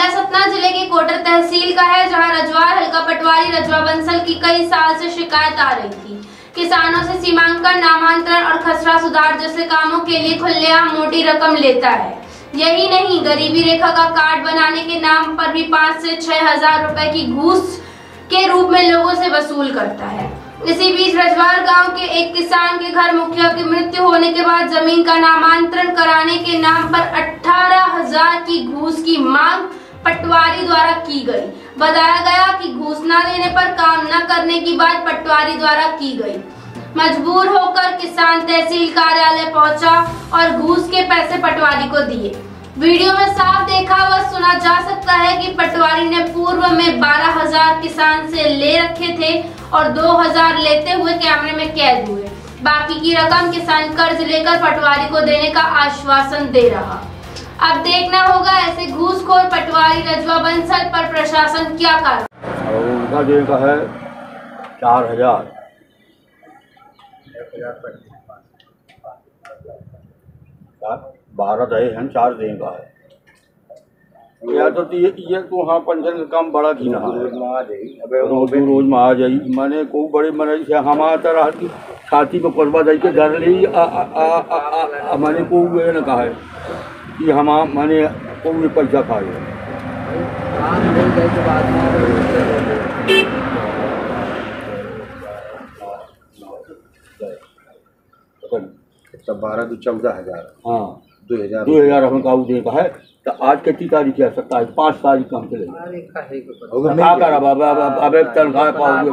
मामला सतना ज़िले के कोटर तहसील का है, जहाँ रजवार, हल्का पटवारी, रजवा बंसल की कई साल से शिकायत आ रही थी। किसानों से सीमांकन नामांतरण और खसरा सुधार जैसे कामों के लिए खुलेआम मोटी रकम लेता है। यही नहीं, गरीबी रेखा का कार्ड बनाने के नाम पर भी पाँच से छह हज़ार रुपए की घूस के रूप में लोगों से वसूल करता है। इसी बीच रजवार गाँव के एक किसान के घर मुखिया की मृत्यु होने के बाद ज़मीन का नामांतरण कराने के नाम पर अठारह हज़ार की घूस की मांग पटवारी द्वारा की गई। बताया गया कि न देने पर काम न करने की बात पटवारी द्वारा की गई। मजबूर होकर किसान तहसील कार्यालय पहुँचा और घूस के पैसे पटवारी को दिए। वीडियो में साफ़ देखा व सुना जा सकता है कि पटवारी ने पूर्व में बारह हज़ार किसान से ले रखे थे और दो हज़ार लेते हुए कैमरे में कैद हुए। बाकी की रकम किसान कर्ज लेकर पटवारी को देने का आश्वासन दे रहा। अब देखना होगा ऐसे घूसखोर पटवारी रजवा बंसल पर प्रशासन क्या कर उनका देने का है चार हज़ार। बारह रहे हैं चार देने का है। या तो ये ये तो हाँ पेंशन का काम बड़ा की ना रोज रोज में आ जाई माने को बड़े मने से हमारा तरह की छाती में कोरबा दई के घर ले माने को ये न कहा है कि हम माने को ये पैसा खाए। तो बारह दो चौदह हज़ार। हाँ दो हज़ार। दो हज़ार हमें काबू देने का है। तो आज कितनी तारीख है सत्ताईस पाँच तारीख का हम करा बाबा अब अब एक तनख्वाह पाओगे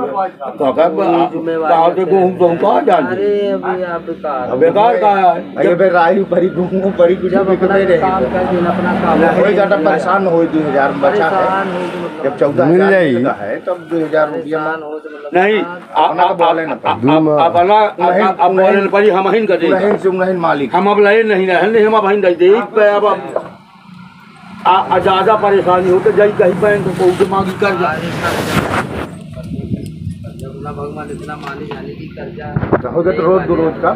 तो कहाँ हम तो हम कहाँ बेकार का है राही भरी घूमू कुछ भी करे रहे हो ज़्यादा परेशान हो दो हज़ार बचा है जब चौदह मिल है तब दो हज़ार रुपया नहीं अपना तो हम ही मालिक हम अब नहीं हम अब ही दे पे अब आ- आ- ज़्यादा परेशानी हो तो जाई कहीं बैंक को उसे मांगी कर जाए जाने की तो रोज दो रोज का।